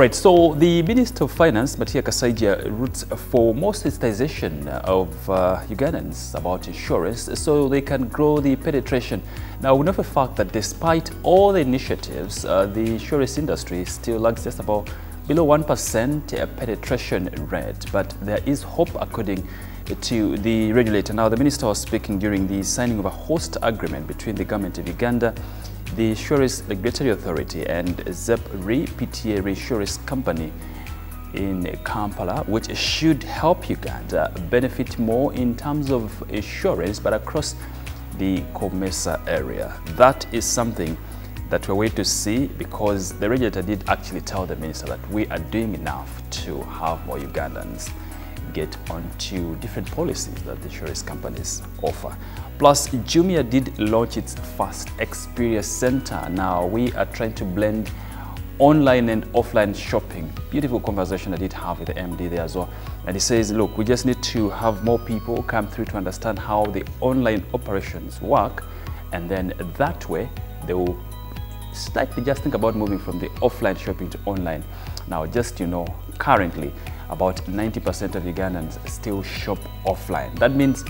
All right, so the Minister of Finance, Matia Kasaija, roots for more sensitization of uh, Ugandans about insurance so they can grow the penetration. Now, we know for a fact that despite all the initiatives, uh, the insurance industry still lags just about below 1% penetration rate, but there is hope according to the regulator. Now, the minister was speaking during the signing of a host agreement between the government of Uganda the Insurance Regulatory Authority and ZEP-RE PTA Reinsurance Company in Kampala, which should help Uganda benefit more in terms of insurance, but across the COMESA area. That is something that we're waiting to see because the regulator did actually tell the minister that we are doing enough to have more Ugandans get onto different policies that the insurance companies offer. Plus, Jumia did launch its first experience center. Now we are trying to blend online and offline shopping. Beautiful conversation I did have with the MD there as well. And he says, look, we just need to have more people come through to understand how the online operations work. And then that way, they will slightly just think about moving from the offline shopping to online. Now, just you know, currently, about 90% of Ugandans still shop offline. That means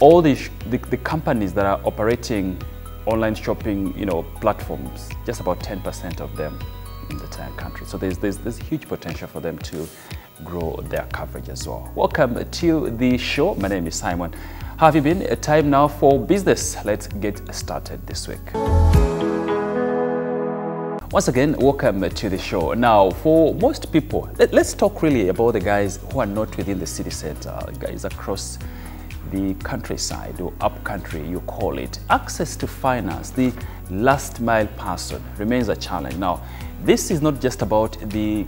all the, the, the, companies that are operating online shopping you know, platforms, just about 10% of them in the entire country. So there's, there's, there's huge potential for them to grow their coverage as well. Welcome to the show. My name is Simon. Have you been? A time now for business. Let's get started this week. Once again, welcome to the show. Now, for most people, let, us talk really about the guys who are not within the city center, guys across the countryside or upcountry, you call it. Access to finance, the last mile person, remains a challenge. Now, this is not just about the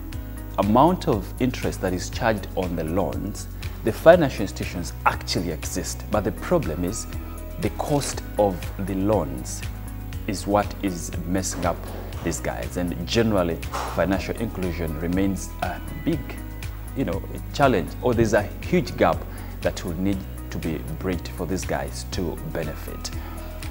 amount of interest that is charged on the loans. The financial institutions actually exist, but the problem is the cost of the loans is what is messing up these guys. And generally, financial inclusion remains a big, you know, challenge, or there's a huge gap that will need to be bridged for these guys to benefit.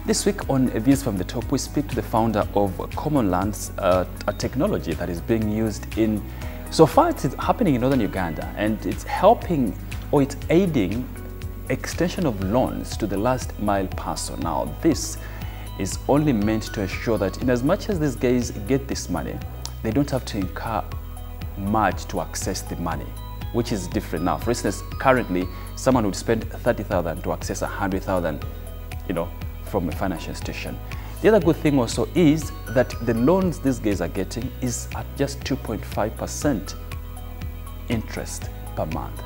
This week on Views from the Top, we speak to the founder of Common Lands, uh, a technology that is being used in, so far it's happening in northern Uganda, and it's helping or it's aiding extension of loans to the last mile person. Now, this is only meant to ensure that in as much as these guys get this money, they don't have to incur much to access the money, which is different now. For instance, currently, someone would spend 30,000 to access 100,000, you know, from a financial institution. The other good thing also is that the loans these guys are getting is at just 2.5% interest per month.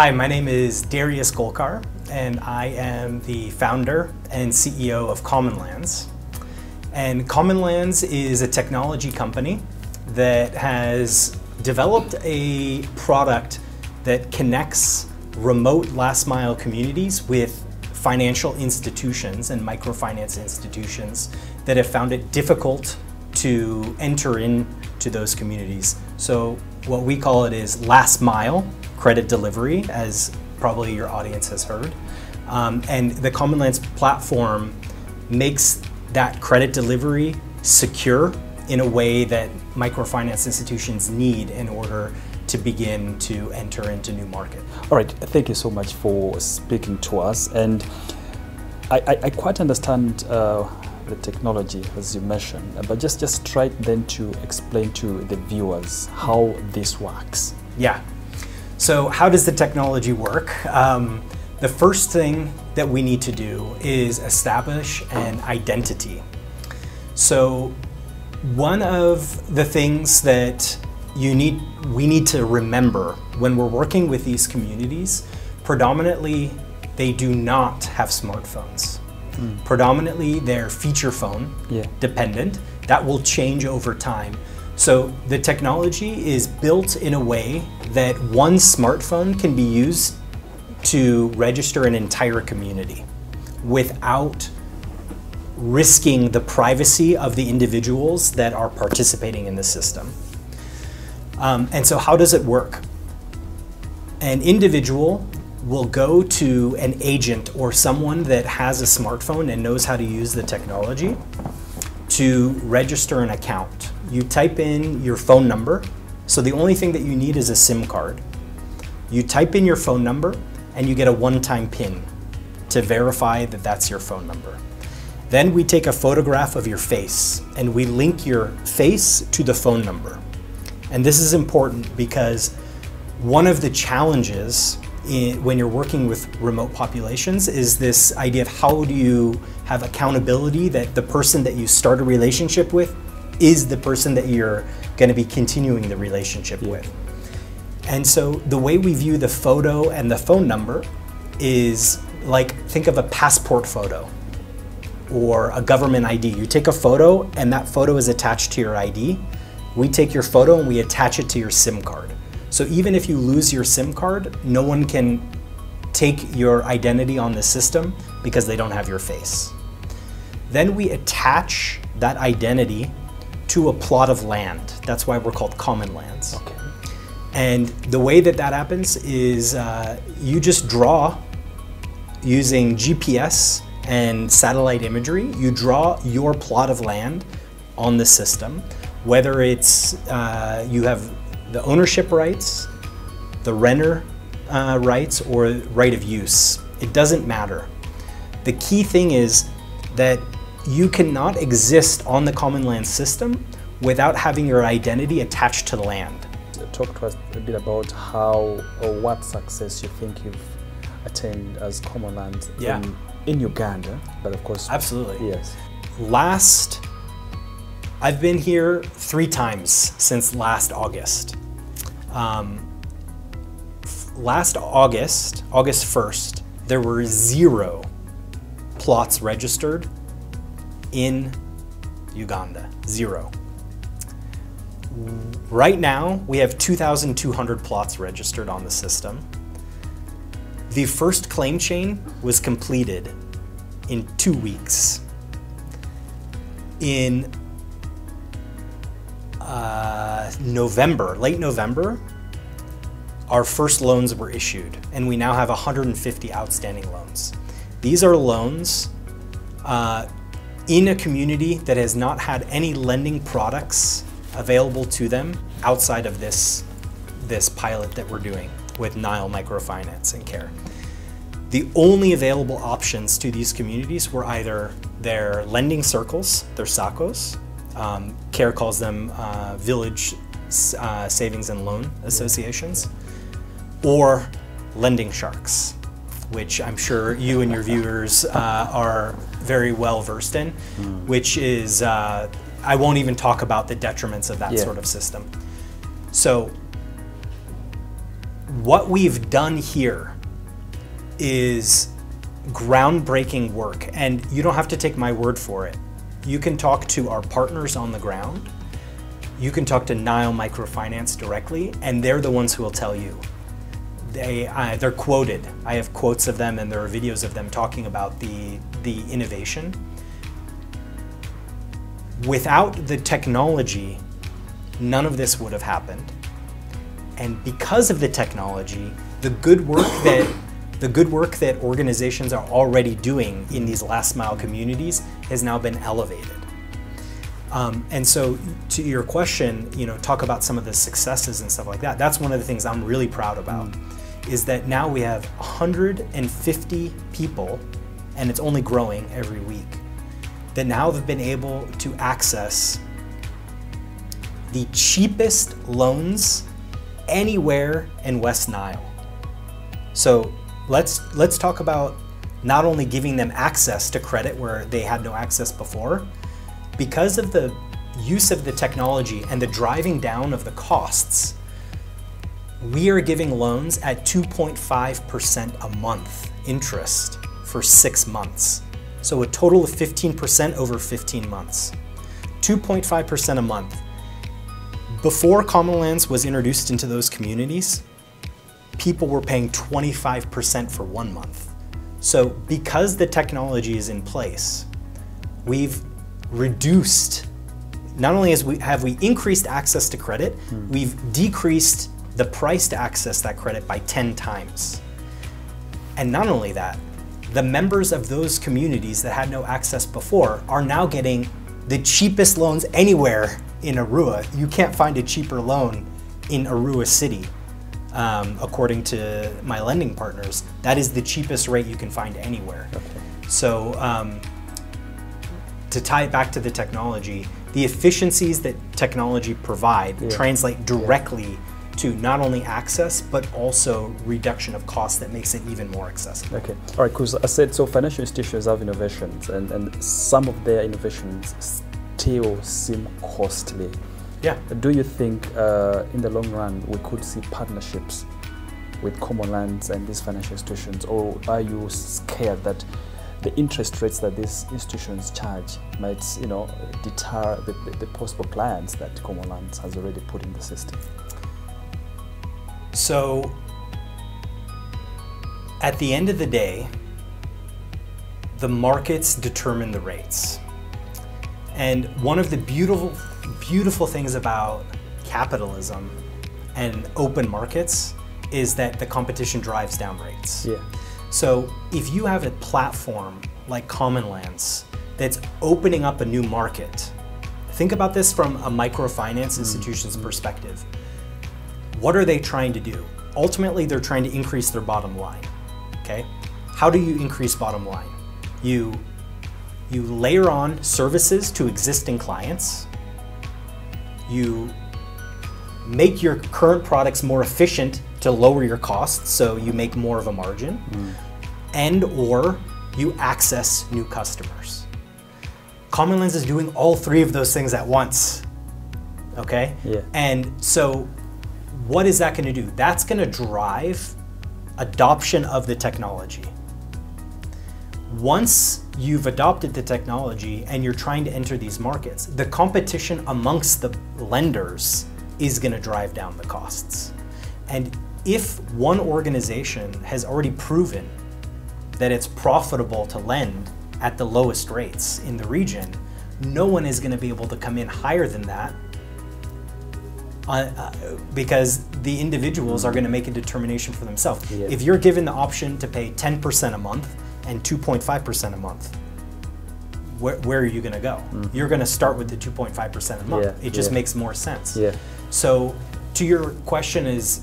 Hi, my name is Darius Golkar, and I am the founder and CEO of Common Lands. And Common Lands is a technology company that has developed a product that connects remote last mile communities with financial institutions and microfinance institutions that have found it difficult to enter into those communities. So what we call it is last mile credit delivery, as probably your audience has heard. Um, and the Common Lands platform makes that credit delivery secure in a way that microfinance institutions need in order to begin to enter into new market. All right, thank you so much for speaking to us. And I, I, I quite understand uh, the technology, as you mentioned, but just, just try then to explain to the viewers how this works. Yeah, so how does the technology work? Um, the first thing that we need to do is establish an identity. So one of the things that you need, we need to remember when we're working with these communities, predominantly they do not have smartphones. Mm. Predominantly they're feature phone yeah. dependent. That will change over time. So the technology is built in a way that one smartphone can be used to register an entire community without risking the privacy of the individuals that are participating in the system. Um, and so, how does it work? An individual will go to an agent or someone that has a smartphone and knows how to use the technology to register an account. You type in your phone number. So the only thing that you need is a SIM card. You type in your phone number and you get a one-time PIN to verify that that's your phone number. Then we take a photograph of your face and we link your face to the phone number. And this is important because one of the challenges in, when you're working with remote populations is this idea of how do you have accountability that the person that you start a relationship with is the person that you're going to be continuing the relationship yeah. with. And so the way we view the photo and the phone number is like think of a passport photo or a government ID. You take a photo and that photo is attached to your ID. We take your photo and we attach it to your SIM card. So even if you lose your SIM card, no one can take your identity on the system because they don't have your face. Then we attach that identity to a plot of land. That's why we're called common lands. Okay. And the way that that happens is uh, you just draw using GPS and satellite imagery, you draw your plot of land on the system, whether it's uh, you have the ownership rights, the renter uh, rights, or right of use. It doesn't matter. The key thing is that you cannot exist on the common land system without having your identity attached to the land. Talk to us a bit about how or what success you think you've attained as common land yeah. in, in Uganda, but of course. Absolutely. Yes. Last, I've been here three times since last August. Um, last August, August 1st, there were zero plots registered in Uganda. Zero. Right now, we have 2,200 plots registered on the system. The first claim chain was completed in two weeks. In uh, November, late November, our first loans were issued, and we now have 150 outstanding loans. These are loans uh, in a community that has not had any lending products available to them outside of this, this pilot that we're doing with Nile Microfinance and CARE. The only available options to these communities were either their lending circles, their SACCOs, um, CARE calls them uh, village uh, savings and loan associations, or lending sharks, which I'm sure you and your viewers uh, are very well versed in, mm. which is, uh, I won't even talk about the detriments of that yeah. sort of system. So, what we've done here is groundbreaking work, and you don't have to take my word for it. You can talk to our partners on the ground. You can talk to Nile Microfinance directly, and they're the ones who will tell you. They, uh, they're quoted. I have quotes of them, and there are videos of them talking about the, the innovation. Without the technology, none of this would have happened. And because of the technology, the good work that the good work that organizations are already doing in these last mile communities has now been elevated. Um, and so to your question, you know, talk about some of the successes and stuff like that. That's one of the things I'm really proud about mm. Is that now we have 150 people and it's only growing every week that now have been able to access the cheapest loans anywhere in West Nile. So let's let's talk about not only giving them access to credit where they had no access before, because of the use of the technology and the driving down of the costs, we are giving loans at 2.5% a month interest for six months. So a total of 15% over 15 months. 2.5% a month. Before Common Lands was introduced into those communities, people were paying 25% for one month. So because the technology is in place, we've reduced, not only as we, have we increased access to credit, mm. we've decreased the price to access that credit by 10 times. And not only that, the members of those communities that had no access before are now getting the cheapest loans anywhere in Arua. You can't find a cheaper loan in Arua City. Um, according to my lending partners, that is the cheapest rate you can find anywhere. Okay. So, um, to tie it back to the technology, the efficiencies that technology provide yeah. translate directly yeah to not only access but also reduction of costs that makes it even more accessible. Okay, all right, because I said so. Financial institutions have innovations, and and some of their innovations still seem costly. Yeah. Do you think uh, in the long run we could see partnerships with common lands and these financial institutions, or are you scared that the interest rates that these institutions charge might, you know, deter the, the, the possible clients that common lands has already put in the system? So, at the end of the day, the markets determine the rates. And one of the beautiful, beautiful things about capitalism and open markets is that the competition drives down rates. Yeah. So if you have a platform like Common Lands that's opening up a new market, think about this from a microfinance mm. institution's perspective. What are they trying to do? Ultimately, they're trying to increase their bottom line. Okay? How do you increase bottom line? You you layer on services to existing clients. You make your current products more efficient to lower your costs so you make more of a margin. Mm. And or you access new customers. Common Lands is doing all three of those things at once. Okay? Yeah. And so what is that going to do? That's going to drive adoption of the technology. Once you've adopted the technology and you're trying to enter these markets, the competition amongst the lenders is going to drive down the costs. And if one organization has already proven that it's profitable to lend at the lowest rates in the region, no one is going to be able to come in higher than that uh, because the individuals are going to make a determination for themselves. Yeah. If you're given the option to pay 10% a month and 2.5% a month, where, where, are you going to go? Mm. You're going to start with the 2.5% a month. Yeah. It just yeah. makes more sense. Yeah. So, to your question is,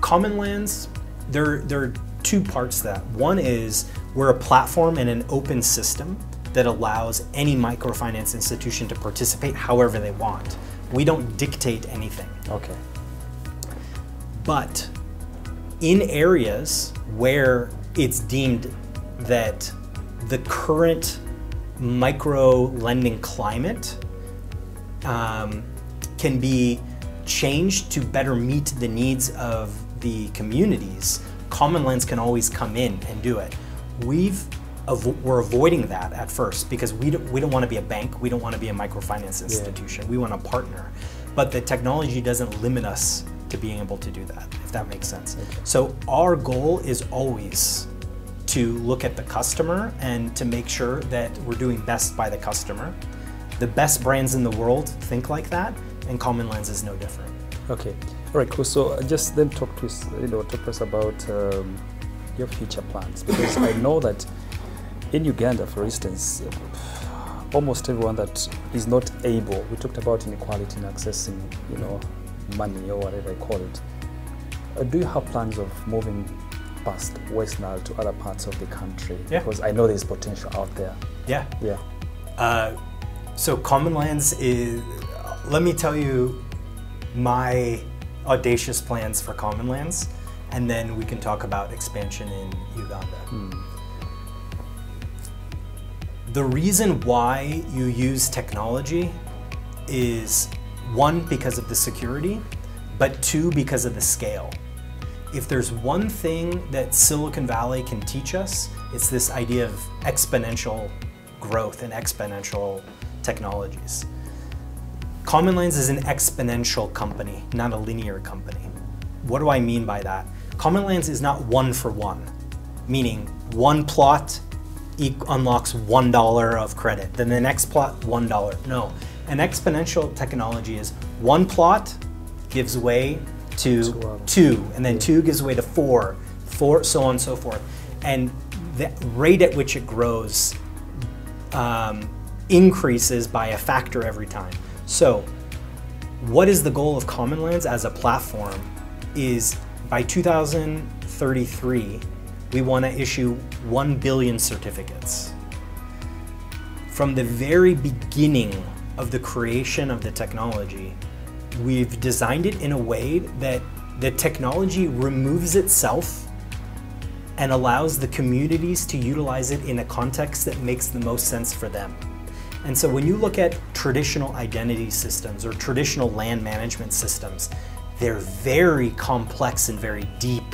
common lands. There, there are two parts to that. One is we're a platform and an open system that allows any microfinance institution to participate however they want. We don't dictate anything. Okay. But in areas where it's deemed that the current micro lending climate um, can be changed to better meet the needs of the communities, Common Lands can always come in and do it. We've we're avoiding that at first because we don't, we don't want to be a bank, we don't want to be a microfinance institution, yeah. we want to partner. But the technology doesn't limit us to being able to do that, if that makes sense. Okay. So our goal is always to look at the customer and to make sure that we're doing best by the customer. The best brands in the world think like that, and Common Lands is no different. Okay, all right, cool. So just then talk to us, you know, talk to us about um, your future plans because I know that in Uganda, for instance, almost everyone that is not able, we talked about inequality in accessing, you know, money or whatever I call it. Uh, do you have plans of moving past West Nile to other parts of the country? Yeah. Because I know there's potential out there. Yeah. Yeah. Uh, so Common Lands is, let me tell you my audacious plans for Common Lands, and then we can talk about expansion in Uganda. Hmm. The reason why you use technology is one, because of the security, but two, because of the scale. If there's one thing that Silicon Valley can teach us, it's this idea of exponential growth and exponential technologies. Common Lands is an exponential company, not a linear company. What do I mean by that? Common Lands is not one for one, meaning one plot e- unlocks one dollar of credit. Then the next plot, one dollar. No, an exponential technology is one plot gives way to Two and then two gives way to four, four, so on and so forth. And the rate at which it grows um, increases by a factor every time. So, what is the goal of Common Lands as a platform? Is by 2033, we want to issue 1 billion certificates. From the very beginning of the creation of the technology, we've designed it in a way that the technology removes itself and allows the communities to utilize it in a context that makes the most sense for them. And so when you look at traditional identity systems or traditional land management systems, they're very complex and very deep.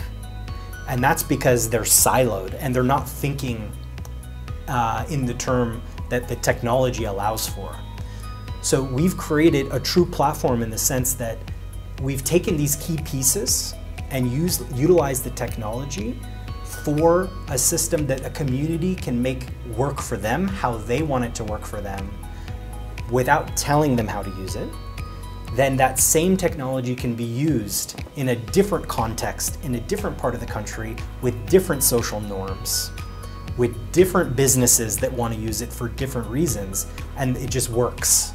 And that's because they're siloed and they're not thinking uh, in the term that the technology allows for. So we've created a true platform in the sense that we've taken these key pieces and used, utilized the technology for a system that a community can make work for them, how they want it to work for them, without telling them how to use it. Then that same technology can be used in a different context, in a different part of the country, with different social norms, with different businesses that want to use it for different reasons, and it just works.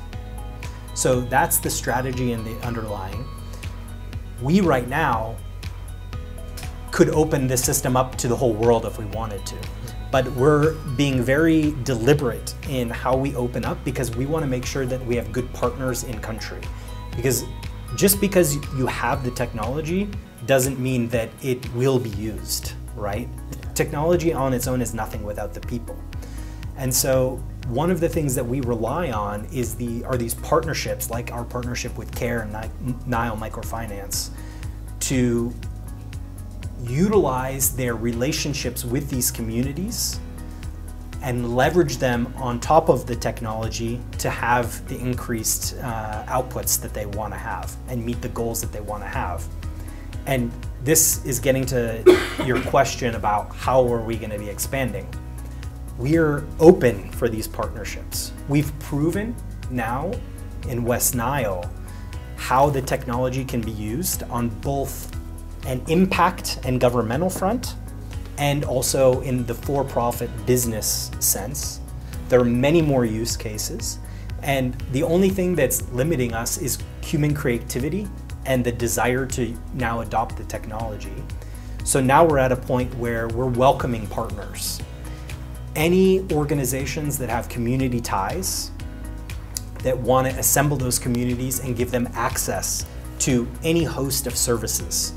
So that's the strategy and the underlying. We right now could open this system up to the whole world if we wanted to. But we're being very deliberate in how we open up because we want to make sure that we have good partners in country. Because just because you have the technology doesn't mean that it will be used, right? Technology on its own is nothing without the people. And so one of the things that we rely on is the are these partnerships like our partnership with Care and Nile Microfinance to utilize their relationships with these communities and leverage them on top of the technology to have the increased uh, outputs that they want to have and meet the goals that they want to have. And this is getting to your question about how are we going to be expanding. We're open for these partnerships. We've proven now in West Nile how the technology can be used on both an impact and governmental front and also in the for profit business sense. There are many more use cases, and the only thing that's limiting us is human creativity and the desire to now adopt the technology. So now we're at a point where we're welcoming partners. Any organizations that have community ties that want to assemble those communities and give them access to any host of services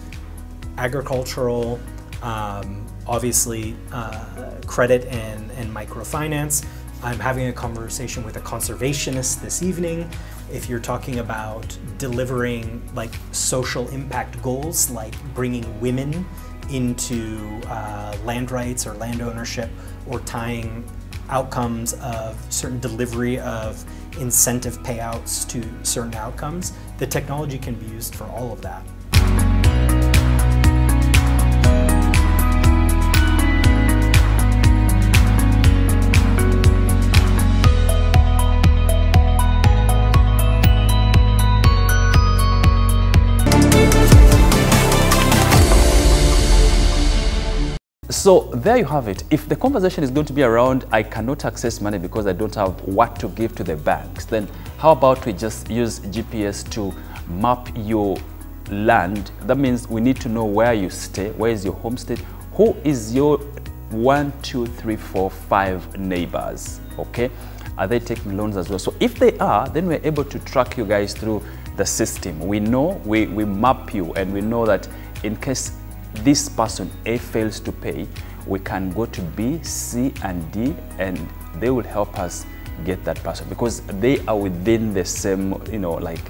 agricultural, um, obviously uh, credit and, and microfinance. I'm having a conversation with a conservationist this evening. If you're talking about delivering like social impact goals, like bringing women into uh, land rights or land ownership, or tying outcomes of certain delivery of incentive payouts to certain outcomes, the technology can be used for all of that. So there you have it. If the conversation is going to be around, I cannot access money because I don't have what to give to the banks, then how about we just use GPS to map your land? That means we need to know where you stay, where is your homestead, who is your one, two, three, four, five neighbors, okay? Are they taking loans as well? So if they are, then we're able to track you guys through the system. We know, we, we map you and we know that in case this person A fails to pay, we can go to B, C, and D, and they will help us get that person because they are within the same, you know, like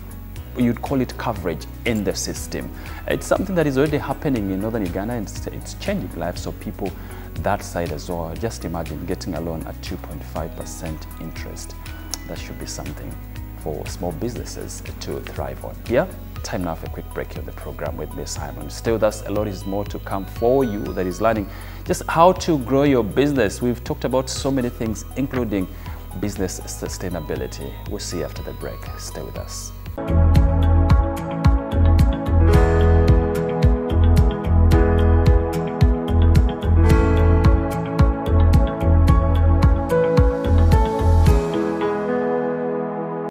you'd call it coverage in the system. It's something that is already happening in northern Uganda and it's, it's changing lives of people that side as well. Just imagine getting a loan at 2.5% interest. That should be something for small businesses to thrive on. Yeah? time now for a quick break of the program with me, Simon. Stay with us. A lot is more to come for you that is learning just how to grow your business. We've talked about so many things, including business sustainability. We'll see you after the break. Stay with us.